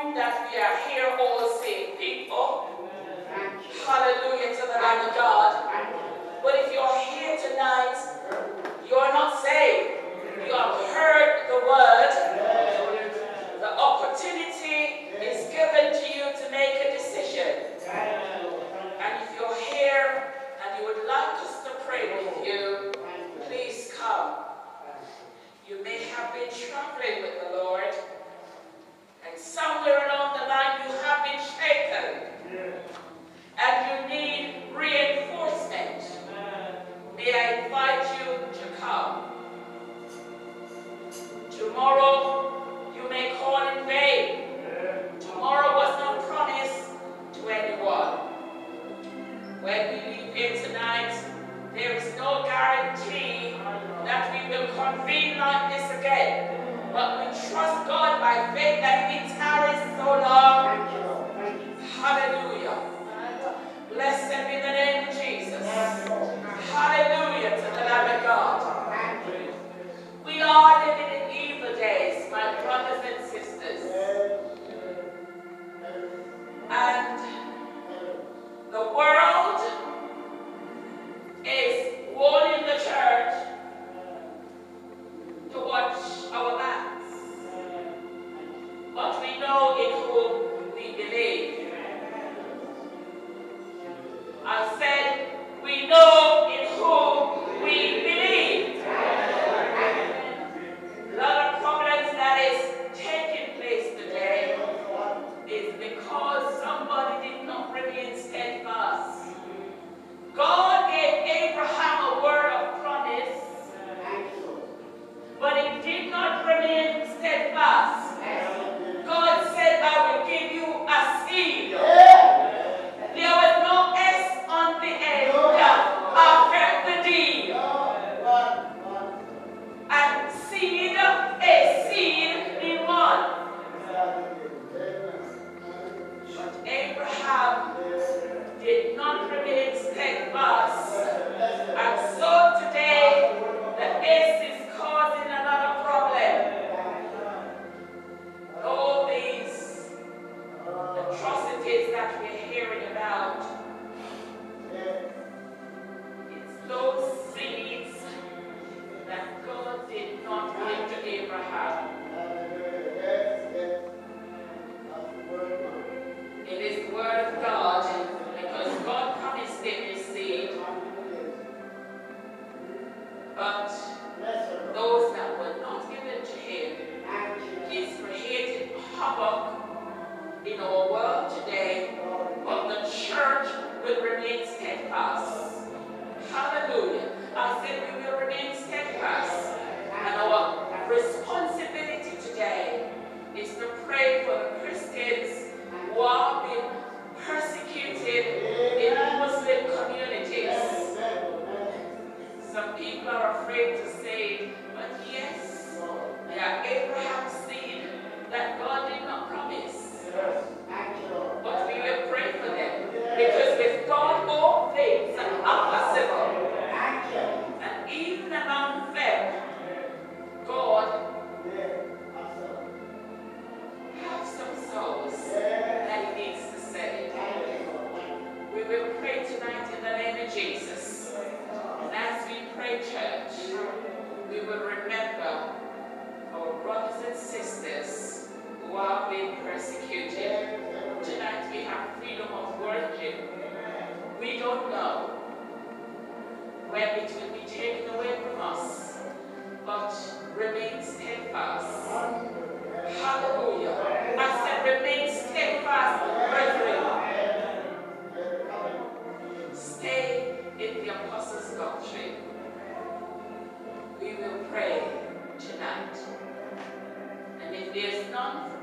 that we are here all same people. Hallelujah to the Lamb of God. by faith that we tarry so long. Hallelujah. Blessed be the name of Jesus. Hallelujah to the Lamb of God. We are havoc in our world. persecuted. Tonight we have freedom of worship. We don't know where it will be taken away from us, but remain steadfast. Hallelujah. I said remain steadfast, brethren. Stay in the apostles' doctrine. We will pray tonight. And if there's none